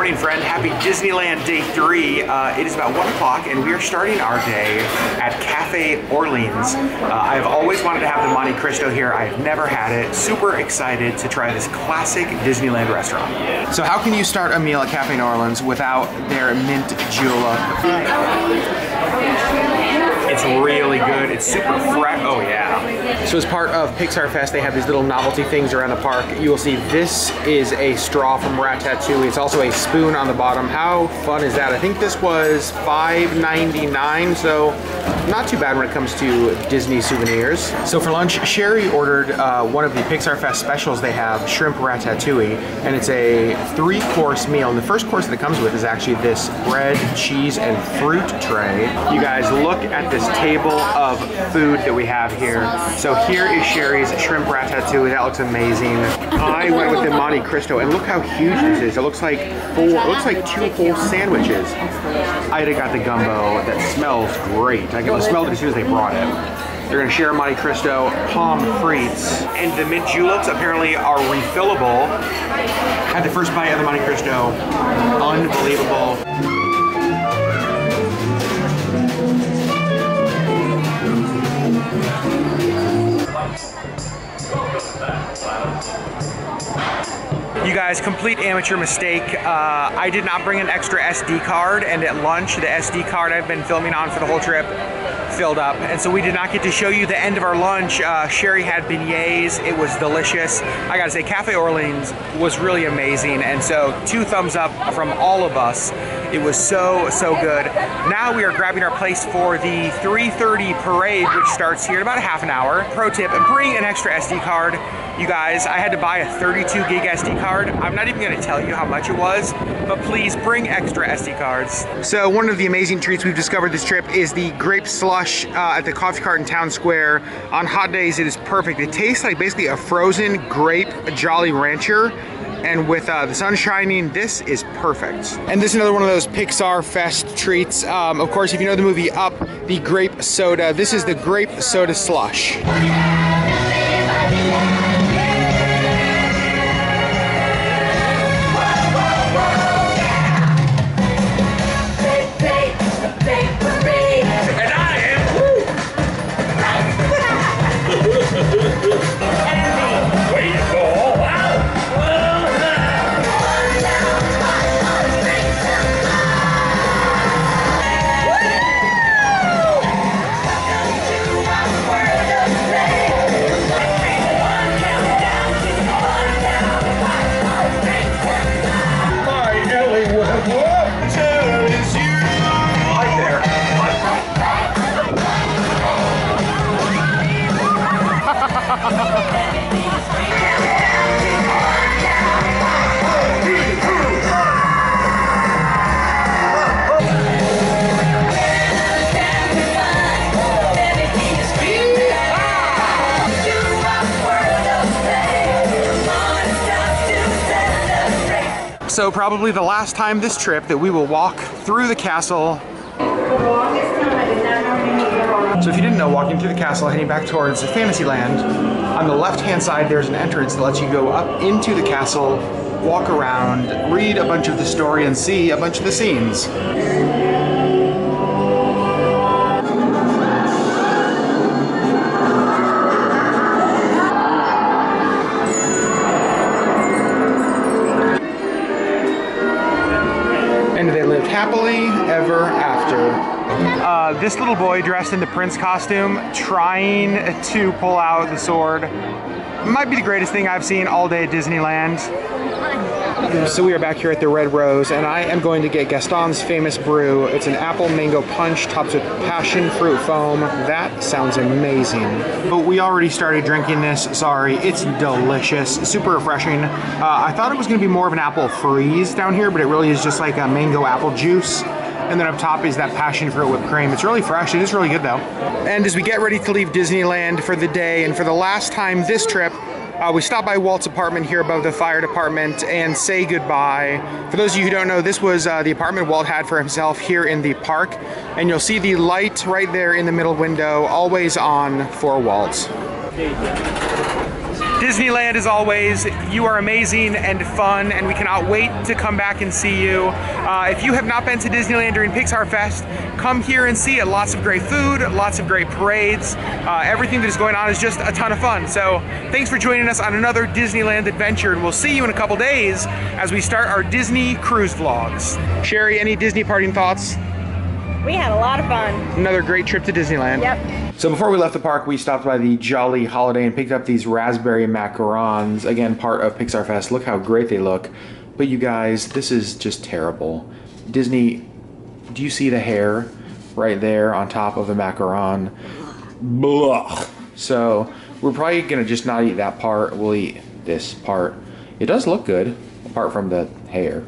morning, friend. Happy Disneyland Day 3. Uh, it is about 1 o'clock, and we are starting our day at Cafe Orleans. Uh, I've always wanted to have the Monte Cristo here. I've never had it. Super excited to try this classic Disneyland restaurant. So how can you start a meal at Cafe New Orleans without their mint julep? It's really good. It's super fresh. Oh yeah. So as part of Pixar Fest, they have these little novelty things around the park. You will see this is a straw from Ratatouille. It's also a spoon on the bottom. How fun is that? I think this was $5.99, so not too bad when it comes to Disney souvenirs. So for lunch, Sherri ordered uh, one of the Pixar Fest specials they have, shrimp ratatouille, and it's a three-course meal. And the first course that it comes with is actually this bread, cheese, and fruit tray. You guys look at this table of food that we have here. So here is Sherri's shrimp ratatouille. That looks amazing. I went with the Monte Cristo, and look how huge this is. It looks like four, it looks like two whole sandwiches. Ida got the gumbo that smells great. I smelled it as soon as they brought it. They're gonna share Monte Cristo, pommes frites, and the mint juleps apparently are refillable. Had the first bite of the Monte Cristo, unbelievable. Guys, complete amateur mistake. Uh, I did not bring an extra SD card, and at lunch, the SD card I've been filming on for the whole trip filled up. And so we did not get to show you the end of our lunch. Uh, Sherri had beignets. It was delicious. I gotta say, Cafe Orleans was really amazing. And so two thumbs up from all of us. It was so, so good. Now we are grabbing our place for the 3.30 parade, which starts here in about a half an hour. Pro tip, bring an extra SD card. You guys, I had to buy a 32 gig SD card. I'm not even gonna tell you how much it was, but please bring extra SD cards. So one of the amazing treats we've discovered this trip is the grape slush uh, at the coffee cart in Town Square. On hot days, it is perfect. It tastes like basically a frozen grape Jolly Rancher and with uh, the sun shining, this is perfect. And this is another one of those Pixar Fest treats. Um, of course, if you know the movie Up, the grape soda, this is the grape soda slush. So probably the last time this trip that we will walk through the castle. So if you didn't know, walking through the castle, heading back towards the Fantasyland, on the left-hand side there's an entrance that lets you go up into the castle, walk around, read a bunch of the story, and see a bunch of the scenes. Happily ever after. Uh, this little boy dressed in the prince costume trying to pull out the sword might be the greatest thing I've seen all day at Disneyland. So we are back here at the Red Rose, and I am going to get Gaston's famous brew. It's an apple mango punch topped with passion fruit foam. That sounds amazing. But we already started drinking this, sorry. It's delicious, super refreshing. Uh, I thought it was gonna be more of an apple freeze down here, but it really is just like a mango apple juice. And then up top is that passion fruit whipped cream. It's really fresh, it is really good though. And as we get ready to leave Disneyland for the day, and for the last time this trip, uh, we stopped by Walt's apartment here above the fire department and say goodbye. For those of you who don't know, this was uh, the apartment Walt had for himself here in the park. And you'll see the light right there in the middle window, always on for Walt. Disneyland, as always, you are amazing and fun, and we cannot wait to come back and see you. Uh, if you have not been to Disneyland during Pixar Fest, come here and see it. Lots of great food, lots of great parades. Uh, everything that is going on is just a ton of fun. So thanks for joining us on another Disneyland adventure, and we'll see you in a couple days as we start our Disney cruise vlogs. Sherri, any Disney parting thoughts? We had a lot of fun. Another great trip to Disneyland. Yep. So before we left the park, we stopped by the Jolly Holiday and picked up these raspberry macarons. Again, part of Pixar Fest. Look how great they look. But you guys, this is just terrible. Disney, do you see the hair right there on top of the macaron? Blah. So we're probably gonna just not eat that part. We'll eat this part. It does look good, apart from the hair.